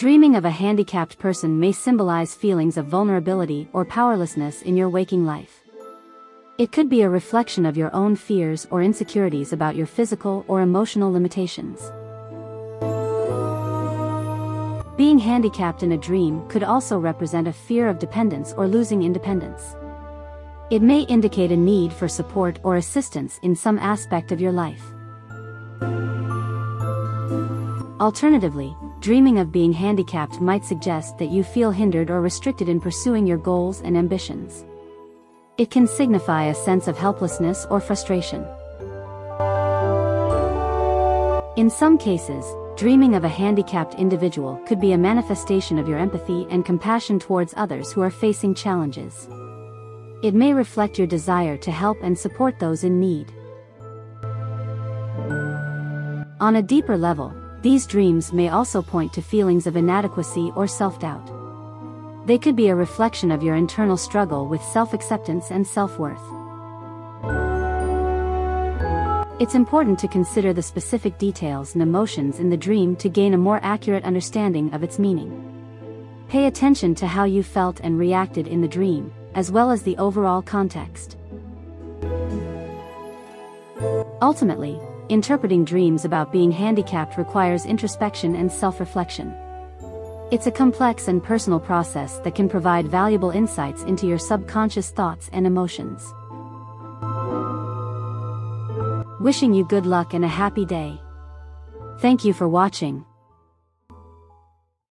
Dreaming of a handicapped person may symbolize feelings of vulnerability or powerlessness in your waking life. It could be a reflection of your own fears or insecurities about your physical or emotional limitations. Being handicapped in a dream could also represent a fear of dependence or losing independence. It may indicate a need for support or assistance in some aspect of your life. Alternatively, dreaming of being handicapped might suggest that you feel hindered or restricted in pursuing your goals and ambitions. It can signify a sense of helplessness or frustration. In some cases, Dreaming of a handicapped individual could be a manifestation of your empathy and compassion towards others who are facing challenges. It may reflect your desire to help and support those in need. On a deeper level, these dreams may also point to feelings of inadequacy or self-doubt. They could be a reflection of your internal struggle with self-acceptance and self-worth. It's important to consider the specific details and emotions in the dream to gain a more accurate understanding of its meaning. Pay attention to how you felt and reacted in the dream, as well as the overall context. Ultimately, interpreting dreams about being handicapped requires introspection and self-reflection. It's a complex and personal process that can provide valuable insights into your subconscious thoughts and emotions. Wishing you good luck and a happy day. Thank you for watching.